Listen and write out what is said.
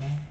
ね。